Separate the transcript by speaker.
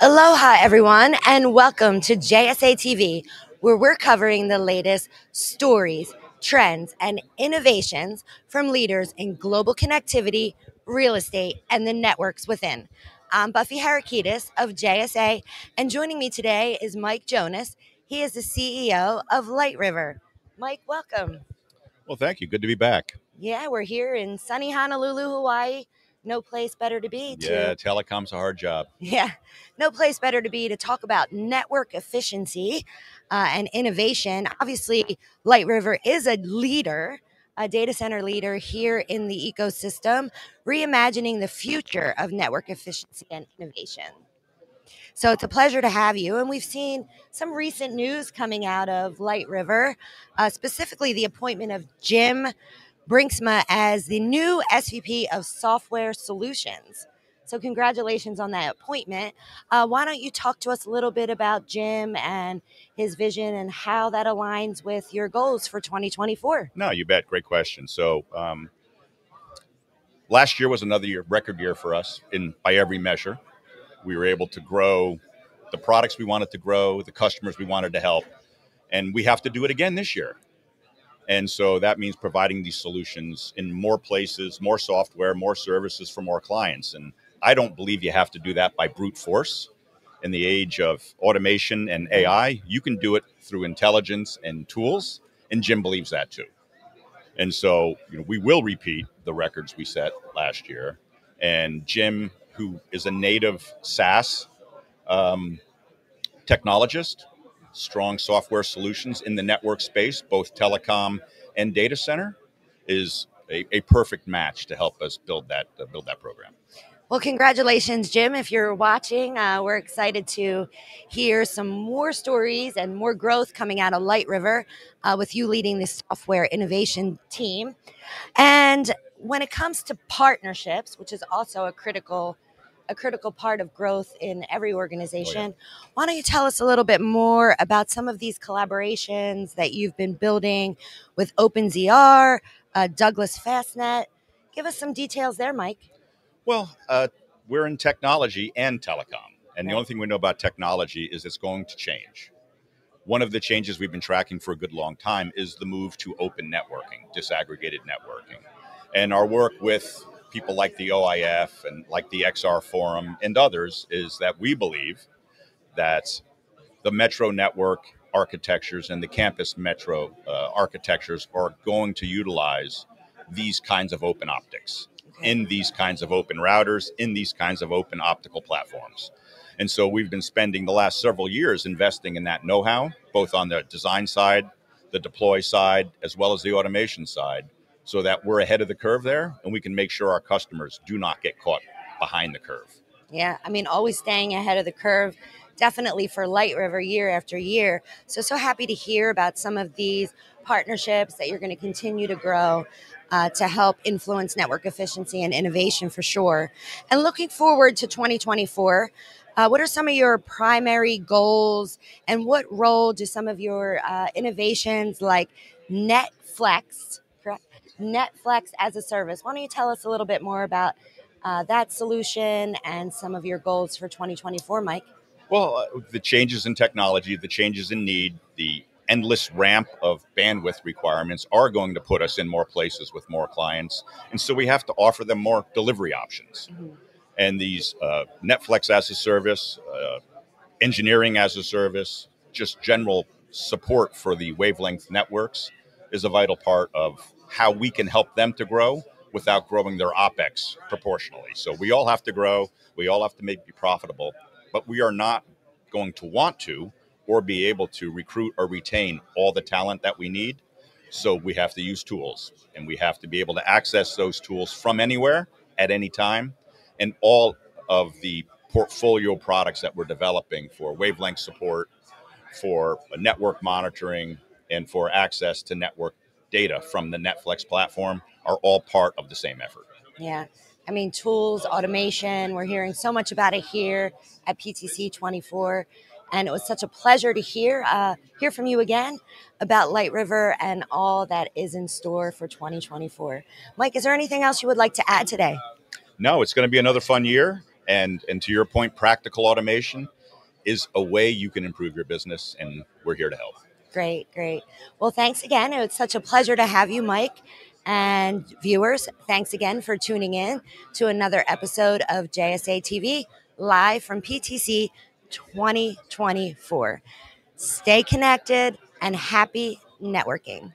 Speaker 1: Aloha, everyone, and welcome to JSA TV, where we're covering the latest stories, trends, and innovations from leaders in global connectivity, real estate, and the networks within. I'm Buffy Harakidas of JSA, and joining me today is Mike Jonas. He is the CEO of LightRiver. Mike, welcome.
Speaker 2: Well, thank you. Good to be back.
Speaker 1: Yeah, we're here in sunny Honolulu, Hawaii. No place better to be. To,
Speaker 2: Yeah, telecom's a hard job.
Speaker 1: Yeah, no place better to be to talk about network efficiency uh, and innovation. Obviously, LightRiver is a leader, a data center leader here in the ecosystem, reimagining the future of network efficiency and innovation. So it's a pleasure to have you. And we've seen some recent news coming out of LightRiver, uh, specifically the appointment of Jim Brinksma as the new SVP of Software Solutions. So, congratulations on that appointment. Uh, why don't you talk to us a little bit about Jim and his vision and how that aligns with your goals for 2024?
Speaker 2: No, you bet. Great question. So, um, last year was another year, record year for us in by every measure. We were able to grow the products we wanted to grow, the customers we wanted to help, and we have to do it again this year. And so that means providing these solutions in more places, more software, more services for more clients. And I don't believe you have to do that by brute force. In the age of automation and AI, you can do it through intelligence and tools. And Jim believes that too. And so you know, we will repeat the records we set last year. And Jim, who is a native SaaS um, technologist, strong software solutions in the network space, both telecom and data center, is a, a perfect match to help us build that uh, build that program.
Speaker 1: Well, congratulations, Jim. If you're watching, uh, we're excited to hear some more stories and more growth coming out of LightRiver uh, with you leading the software innovation team. And when it comes to partnerships, which is also a critical a critical part of growth in every organization. Why don't you tell us a little bit more about some of these collaborations that you've been building with OpenZR, uh, Douglas Fastnet? Give us some details there, Mike.
Speaker 2: Well, uh, we're in technology and telecom, and the only thing we know about technology is it's going to change. One of the changes we've been tracking for a good long time is the move to open networking, disaggregated networking, and our work with people like the OIF and like the XR Forum and others is that we believe that the metro network architectures and the campus metro uh, architectures are going to utilize these kinds of open optics in these kinds of open routers, in these kinds of open optical platforms. And so we've been spending the last several years investing in that know how, both on the design side, the deploy side, as well as the automation side, so that we're ahead of the curve there and we can make sure our customers do not get caught behind the curve.
Speaker 1: Yeah, I mean, always staying ahead of the curve, definitely for LightRiver year after year. So, so happy to hear about some of these partnerships that you're going to continue to grow uh, to help influence network efficiency and innovation for sure. And looking forward to 2024, uh, what are some of your primary goals and what role do some of your uh, innovations like netFLEX? netFLEX as a service. Why don't you tell us a little bit more about uh, that solution and some of your goals for 2024, Mike?
Speaker 2: Well, uh, the changes in technology, the changes in need, the endless ramp of bandwidth requirements are going to put us in more places with more clients. And so we have to offer them more delivery options. And these uh, netFLEX as a service, uh, engineering as a service, just general support for the wavelength networks is a vital part of how we can help them to grow without growing their OPEX proportionally. So we all have to grow, we all have to make, be profitable, but we are not going to want to or be able to recruit or retain all the talent that we need. So we have to use tools and we have to be able to access those tools from anywhere at any time. And all of the portfolio products that we're developing for wavelength support, for network monitoring, and for access to network data from the netFLEX platform are all part of the same effort.
Speaker 1: Yeah. I mean, tools, automation, we're hearing so much about it here at PTC 24. And it was such a pleasure to hear uh, hear from you again about LightRiver and all that is in store for 2024. Mike, is there anything else you would like to add today?
Speaker 2: No, it's going to be another fun year. And and to your point, practical automation is a way you can improve your business, and we're here to help.
Speaker 1: Great, great. Well, thanks again. It was such a pleasure to have you, Mike. And viewers, thanks again for tuning in to another episode of JSA TV live from PTC 2024. Stay connected and happy networking.